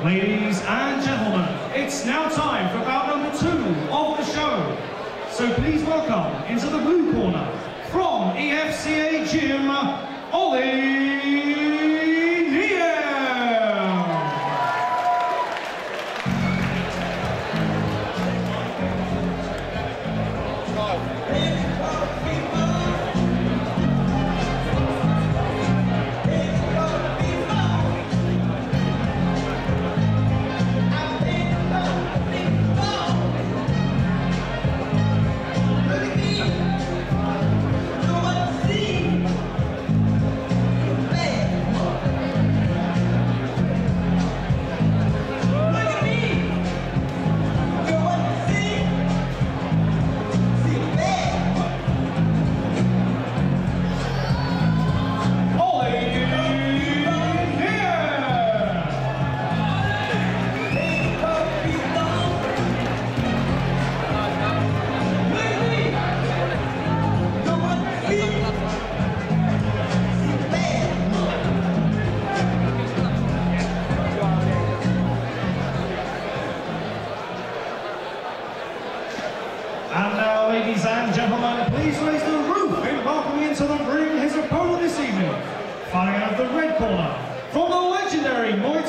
Ladies and gentlemen, it's now time for bout number two of the show. So please welcome into the blue corner from EFCA Gym, Ollie please raise the roof in welcoming into the ring his opponent this evening. Fighting out of the red corner, from the legendary Muay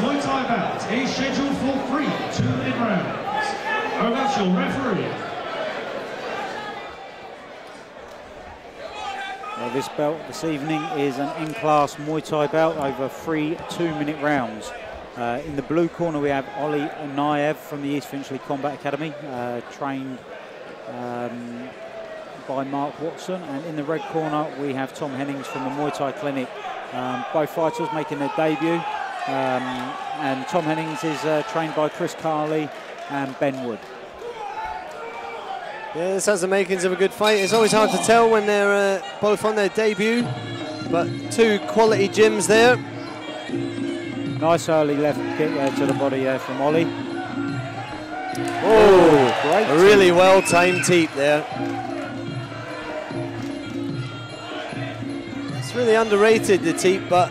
Muay Thai bout is scheduled for three two-minute rounds. Over to your referee. Well, this belt this evening is an in-class Muay Thai belt over three two-minute rounds. Uh, in the blue corner we have Ollie Ny'ev from the East Finchley Combat Academy, uh, trained um, by Mark Watson. And in the red corner we have Tom Hemmings from the Muay Thai Clinic. Um, both fighters making their debut. Um, and Tom Hemmings is uh, trained by Chris Carley and Ben Wood. Yeah, this has the makings of a good fight. It's always hard to tell when they're uh, both on their debut, but two quality gyms there. Nice early left kick there to the body there from Ollie. Oh, great a really well timed teep there. It's really underrated the teep, but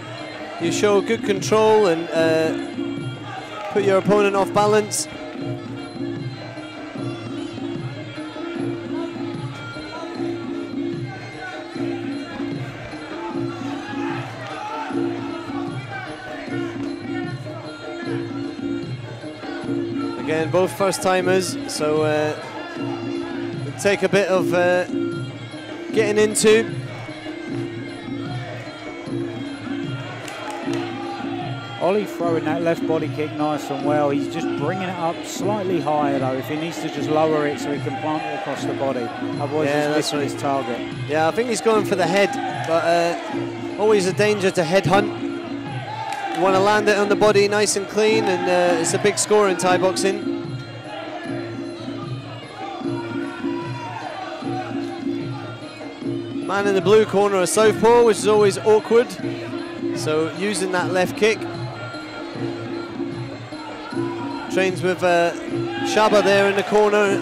you show good control and uh, put your opponent off balance. Again, both first timers, so uh, take a bit of uh, getting into. Ollie throwing that left body kick nice and well. He's just bringing it up slightly higher though. If he needs to just lower it so he can plant it across the body. Otherwise Yeah, he's missing his target. Yeah, I think he's going for the head, but uh, always a danger to head hunt. You want to land it on the body nice and clean, and uh, it's a big score in Thai boxing. Man in the blue corner, a southpaw, which is always awkward. So using that left kick. Trains with uh, Shaba there in the corner,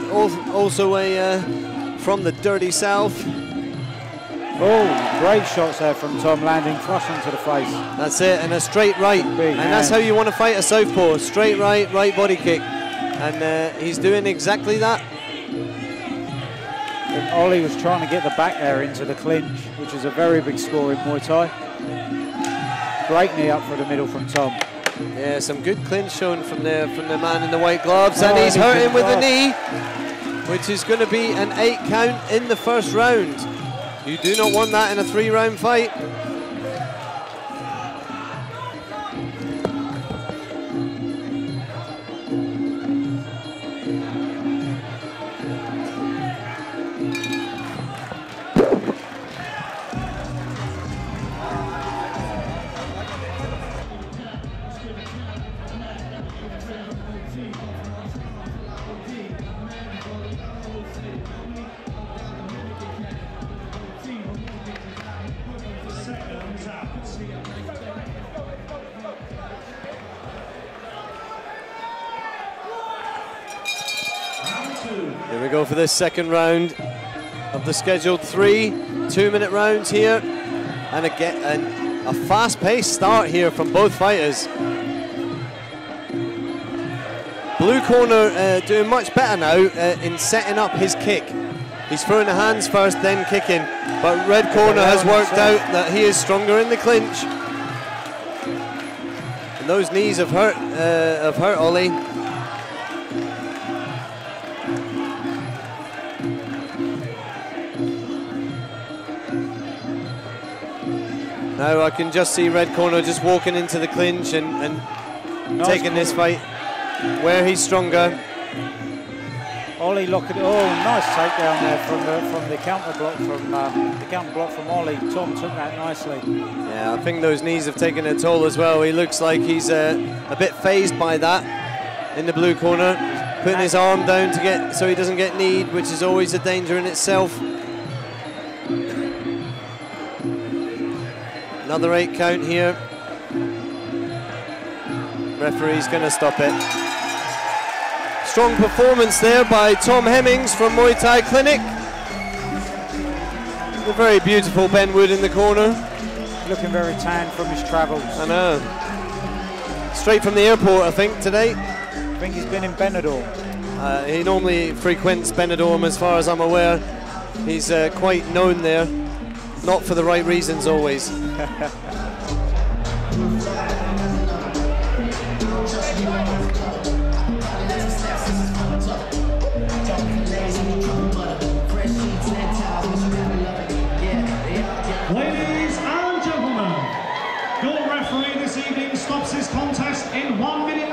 also a uh, from the dirty south. Oh, great shots there from Tom landing flush into the face. That's it, and a straight right. Big and that's how you want to fight a southpaw. Straight right, right body kick. And uh, he's doing exactly that. And Ollie was trying to get the back there into the clinch, which is a very big score in Muay Thai. Great knee up for the middle from Tom. Yeah, some good clinch shown from the from the man in the white gloves, and Oh, he's he hurting with the knee, which is going to be an eight count in the first round. You do not want that in a three-round fight. Here we go for this second round of the scheduled three two-minute rounds here, and again an, a fast-paced start here from both fighters. Blue corner uh, doing much better now uh, in setting up his kick. He's throwing the hands first, then kicking. But red corner has worked out that he is stronger in the clinch. And those knees have hurt, uh, have hurt Ollie. Now I can just see red corner just walking into the clinch and, and Nice taking this fight where he's stronger. Ollie locking. Oh, nice takedown there from the from the counter block from uh, the counter block from Ollie. Tom took that nicely. Yeah, I think those knees have taken a toll as well. He looks like he's uh, a bit phased by that in the blue corner, putting his arm down to get so he doesn't get kneed, which is always a danger in itself. Another eight count here. Referee's going to stop it. Strong performance there by Tom Hemmings from Muay Thai Clinic. A very beautiful Ben Wood in the corner. Looking very tan from his travels. I know. Straight from the airport, I think, today. I think he's been in Benidorm. Uh, he normally frequents Benidorm, as far as I'm aware. He's uh, quite known there, not for the right reasons always. Ladies and gentlemen, your referee this evening stops his contest in one minute